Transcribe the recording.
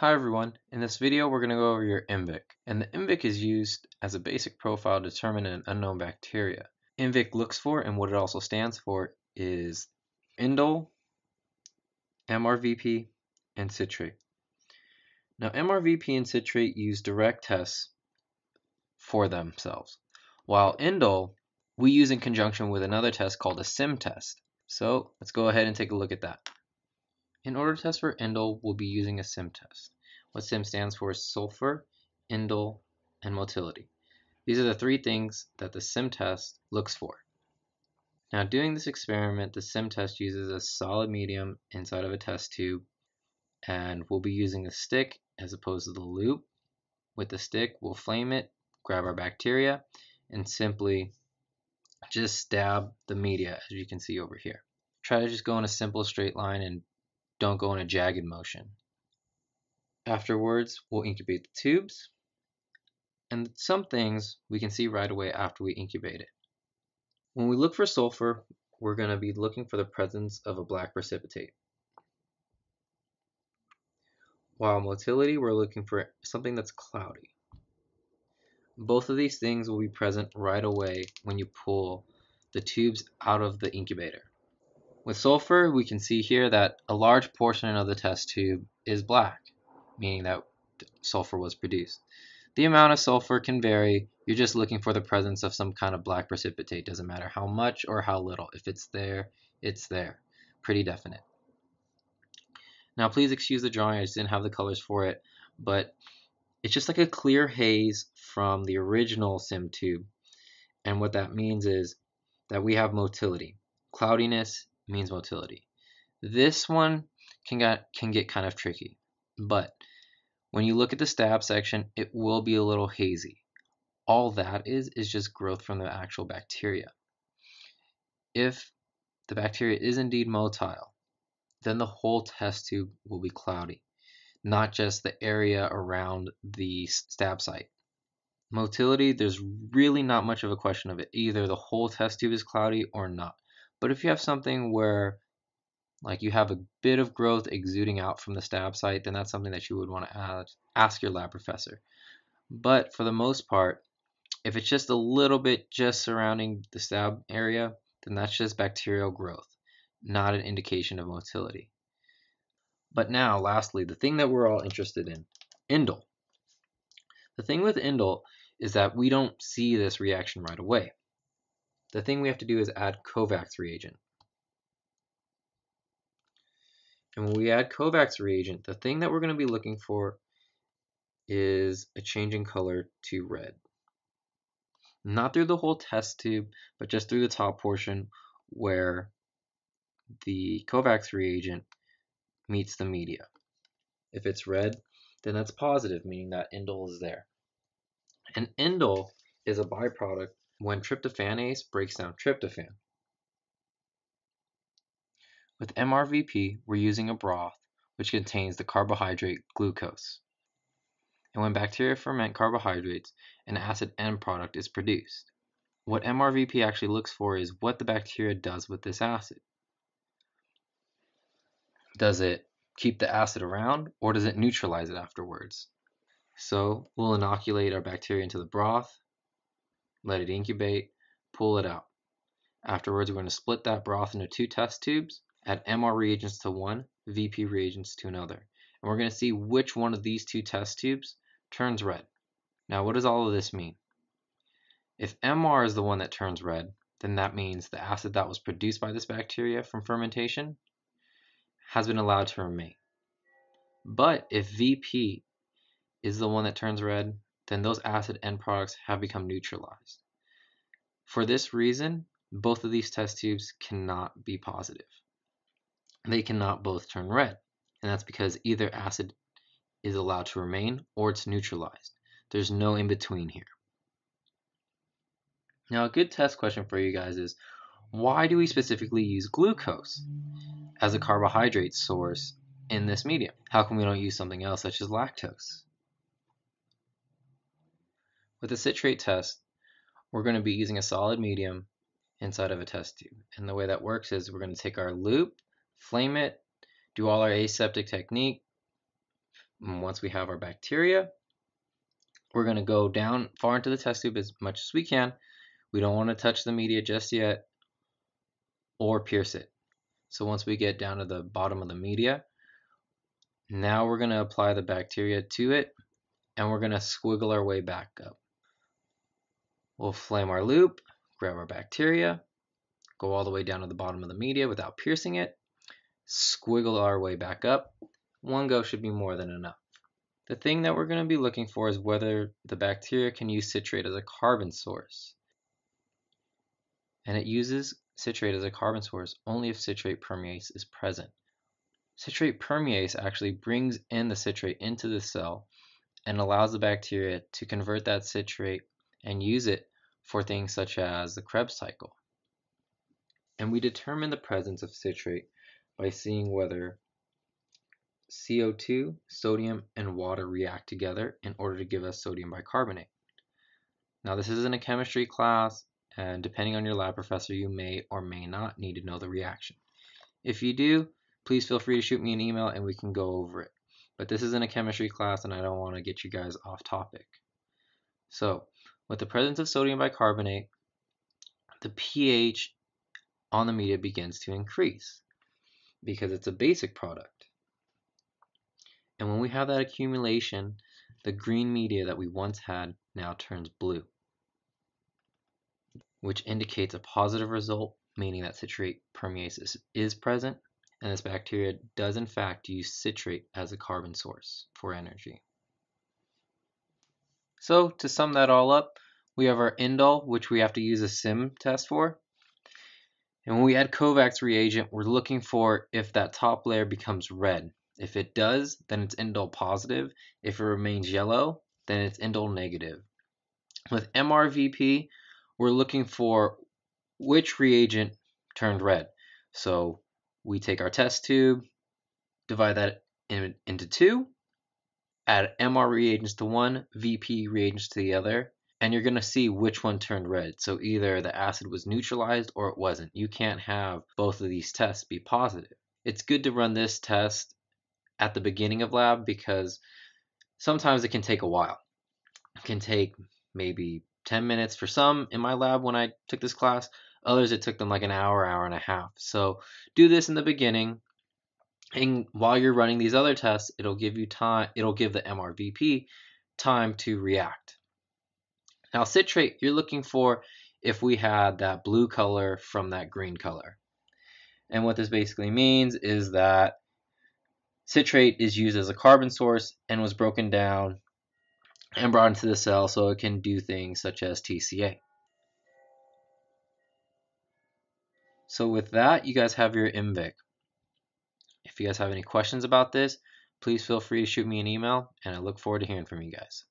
Hi everyone, in this video we're going to go over your IMViC, and the IMViC is used as a basic profile to determine an unknown bacteria. IMViC looks for, and what it also stands for, is indole, MRVP, and citrate. Now MRVP and citrate use direct tests for themselves, while indole we use in conjunction with another test called a SIM test. So let's go ahead and take a look at that. In order to test for indole, we'll be using a SIM test. What SIM stands for is sulfur, indole, and motility. These are the three things that the SIM test looks for. Now doing this experiment, the SIM test uses a solid medium inside of a test tube and we'll be using a stick as opposed to the loop. With the stick, we'll flame it, grab our bacteria, and simply just stab the media as you can see over here. Try to just go in a simple straight line and don't go in a jagged motion. Afterwards, we'll incubate the tubes, and some things we can see right away after we incubate it. When we look for sulfur, we're going to be looking for the presence of a black precipitate. While motility, we're looking for something that's cloudy. Both of these things will be present right away when you pull the tubes out of the incubator. With sulfur, we can see here that a large portion of the test tube is black, meaning that sulfur was produced. The amount of sulfur can vary. You're just looking for the presence of some kind of black precipitate. Doesn't matter how much or how little. If it's there, it's there. Pretty definite. Now please excuse the drawing, I just didn't have the colors for it, but it's just like a clear haze from the original sim tube. And what that means is that we have motility. Cloudiness means motility. This one can get, can get kind of tricky, but when you look at the stab section, it will be a little hazy. All that is, is just growth from the actual bacteria. If the bacteria is indeed motile, then the whole test tube will be cloudy, not just the area around the stab site. Motility, there's really not much of a question of it. Either the whole test tube is cloudy or not. But if you have something where like you have a bit of growth exuding out from the stab site, then that's something that you would want to ask, ask your lab professor. But for the most part, if it's just a little bit just surrounding the stab area, then that's just bacterial growth, not an indication of motility. But now, lastly, the thing that we're all interested in, indole. The thing with indole is that we don't see this reaction right away the thing we have to do is add Kovacs reagent. And when we add Kovacs reagent, the thing that we're going to be looking for is a change in color to red. Not through the whole test tube, but just through the top portion where the Kovacs reagent meets the media. If it's red, then that's positive, meaning that indole is there. And indole is a byproduct when tryptophanase breaks down tryptophan. With MRVP, we're using a broth which contains the carbohydrate glucose. And when bacteria ferment carbohydrates, an acid end product is produced. What MRVP actually looks for is what the bacteria does with this acid. Does it keep the acid around or does it neutralize it afterwards? So we'll inoculate our bacteria into the broth let it incubate, pull it out. Afterwards, we're going to split that broth into two test tubes, add MR reagents to one, VP reagents to another. And we're going to see which one of these two test tubes turns red. Now, what does all of this mean? If MR is the one that turns red, then that means the acid that was produced by this bacteria from fermentation has been allowed to remain. But if VP is the one that turns red, then those acid end products have become neutralized. For this reason, both of these test tubes cannot be positive. They cannot both turn red, and that's because either acid is allowed to remain or it's neutralized. There's no in between here. Now, a good test question for you guys is why do we specifically use glucose as a carbohydrate source in this medium? How come we don't use something else such as lactose? With the citrate test, we're going to be using a solid medium inside of a test tube. And the way that works is we're going to take our loop, flame it, do all our aseptic technique, And once we have our bacteria, we're going to go down far into the test tube as much as we can. We don't want to touch the media just yet or pierce it. So once we get down to the bottom of the media, now we're going to apply the bacteria to it and we're going to squiggle our way back up. We'll flame our loop, grab our bacteria, go all the way down to the bottom of the media without piercing it, squiggle our way back up. One go should be more than enough. The thing that we're going to be looking for is whether the bacteria can use citrate as a carbon source. And it uses citrate as a carbon source only if citrate permease is present. Citrate permease actually brings in the citrate into the cell and allows the bacteria to convert that citrate and use it for things such as the Krebs cycle. And we determine the presence of citrate by seeing whether CO2, sodium, and water react together in order to give us sodium bicarbonate. Now this isn't a chemistry class, and depending on your lab professor, you may or may not need to know the reaction. If you do, please feel free to shoot me an email and we can go over it. But this isn't a chemistry class and I don't want to get you guys off topic. So, with the presence of sodium bicarbonate, the pH on the media begins to increase because it's a basic product. And when we have that accumulation, the green media that we once had now turns blue, which indicates a positive result, meaning that citrate permease is, is present, and this bacteria does in fact use citrate as a carbon source for energy. So to sum that all up, we have our indole, which we have to use a SIM test for. And when we add Kovacs reagent, we're looking for if that top layer becomes red. If it does, then it's indole positive. If it remains yellow, then it's indole negative. With MRVP, we're looking for which reagent turned red. So we take our test tube, divide that in, into two, add MR reagents to one, VP reagents to the other, and you're going to see which one turned red. So either the acid was neutralized or it wasn't. You can't have both of these tests be positive. It's good to run this test at the beginning of lab because sometimes it can take a while. It can take maybe 10 minutes for some in my lab when I took this class. Others, it took them like an hour, hour and a half. So do this in the beginning. And while you're running these other tests, it'll give you time, it'll give the MRVP time to react. Now citrate, you're looking for if we had that blue color from that green color. And what this basically means is that Citrate is used as a carbon source and was broken down and brought into the cell so it can do things such as TCA. So with that, you guys have your IMVIC. If you guys have any questions about this, please feel free to shoot me an email and I look forward to hearing from you guys.